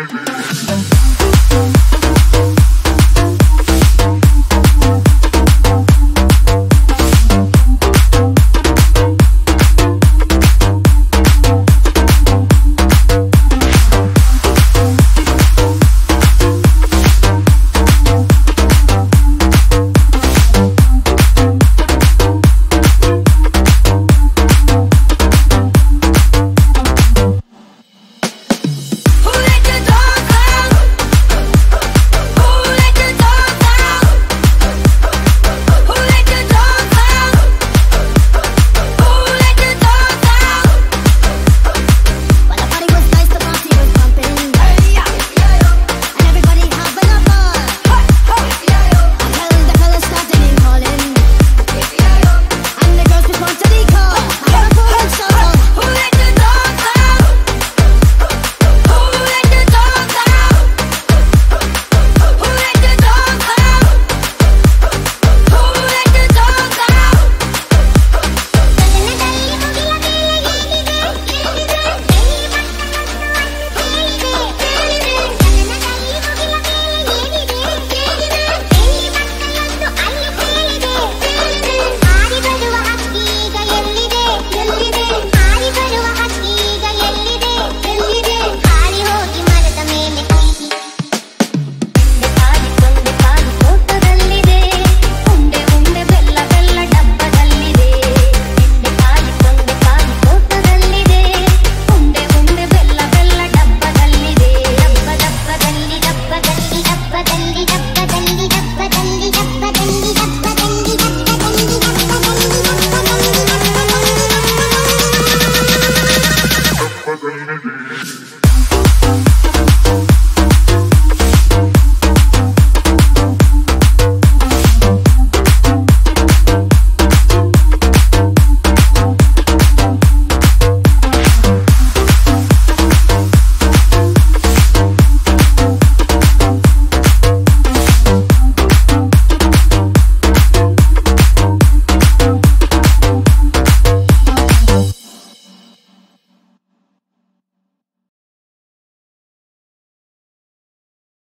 enemy.